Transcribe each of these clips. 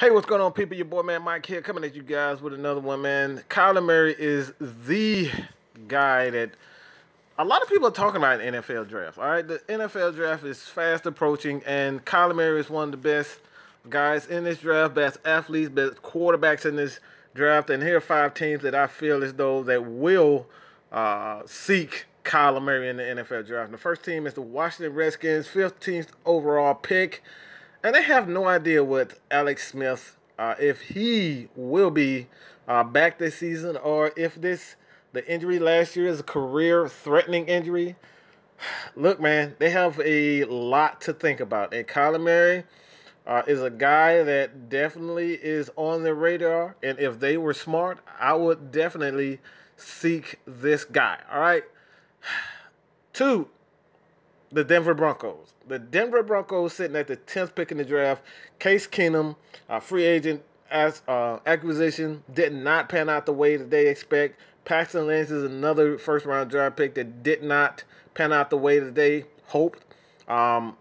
Hey, what's going on, people? Your boy, Mad Mike here, coming at you guys with another one, man. Kyler Murray is the guy that a lot of people are talking about in NFL draft. All right, the NFL draft is fast approaching, and Kyler Murray is one of the best guys in this draft, best athletes, best quarterbacks in this draft. And here are five teams that I feel as though that will uh, seek Kyler Murray in the NFL draft. And the first team is the Washington Redskins, 15th overall pick. And they have no idea what Alex Smith, uh, if he will be uh, back this season or if this the injury last year is a career-threatening injury. Look, man, they have a lot to think about. And Kyler Murray uh, is a guy that definitely is on the radar. And if they were smart, I would definitely seek this guy. All right. Two, the Denver Broncos. The Denver Broncos sitting at the 10th pick in the draft. Case Keenum, a free agent as uh, acquisition, did not pan out the way that they expect. Paxton Lynch is another first round draft pick that did not pan out the way that they hoped. Um,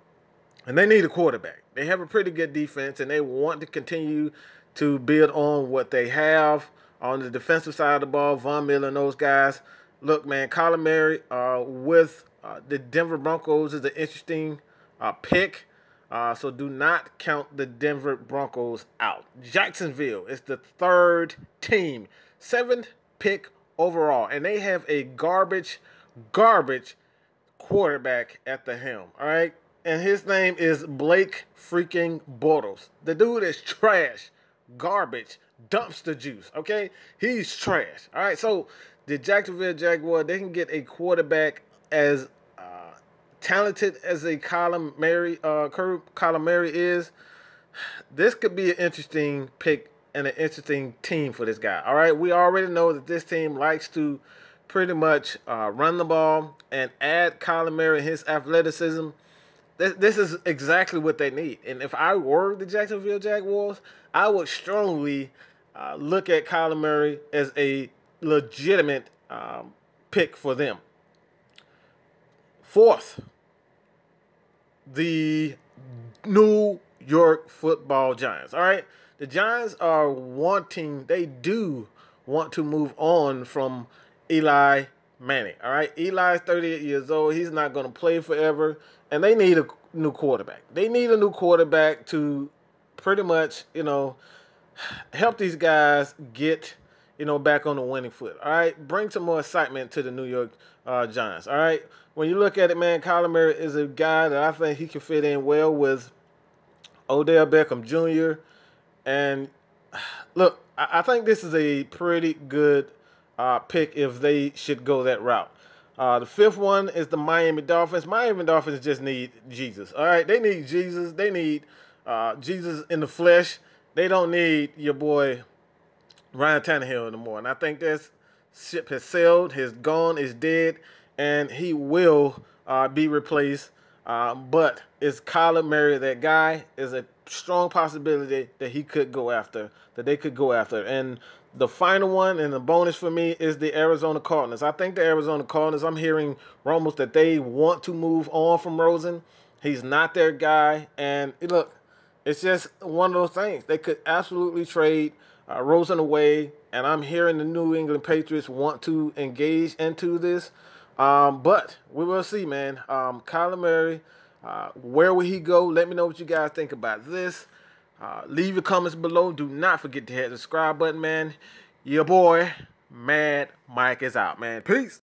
and they need a quarterback. They have a pretty good defense, and they want to continue to build on what they have on the defensive side of the ball. Von Miller and those guys. Look, man, Kyler Murray uh, with uh, the Denver Broncos is an interesting uh, pick. Uh, so do not count the Denver Broncos out. Jacksonville is the third team, seventh pick overall, and they have a garbage, garbage quarterback at the helm. All right, and his name is Blake freaking Bortles. The dude is trash, garbage, dumpster juice. Okay, he's trash. All right, so the Jacksonville Jaguar they can get a quarterback as talented as a Kyler Murray, uh, Kyler Murray is, this could be an interesting pick and an interesting team for this guy. All right, we already know that this team likes to pretty much uh, run the ball and add Kyler Murray his athleticism. This, this is exactly what they need. And if I were the Jacksonville Jaguars, I would strongly uh, look at Kyler Murray as a legitimate um, pick for them. Fourth, the New York football Giants. All right. The Giants are wanting, they do want to move on from Eli Manning. All right. Eli's 38 years old. He's not going to play forever. And they need a new quarterback. They need a new quarterback to pretty much, you know, help these guys get, you know, back on the winning foot. All right. Bring some more excitement to the New York uh, Giants. All right when you look at it, man, Kyler Murray is a guy that I think he can fit in well with Odell Beckham Jr. And look, I think this is a pretty good uh, pick if they should go that route. Uh, the fifth one is the Miami Dolphins. Miami Dolphins just need Jesus. All right, they need Jesus. They need uh, Jesus in the flesh. They don't need your boy Ryan Tannehill anymore. And I think this ship has sailed, has gone, is dead and he will uh, be replaced. Uh, but is Kyler Murray that guy? Is a strong possibility that he could go after, that they could go after. And the final one and the bonus for me is the Arizona Cardinals. I think the Arizona Cardinals, I'm hearing rumors that they want to move on from Rosen. He's not their guy. And look, it's just one of those things. They could absolutely trade uh, Rosen away. And I'm hearing the New England Patriots want to engage into this. Um, but we will see, man. Um, Kyler Murray, uh, where will he go? Let me know what you guys think about this. Uh, leave your comments below. Do not forget to hit the subscribe button, man. Your boy, Mad Mike, is out, man. Peace.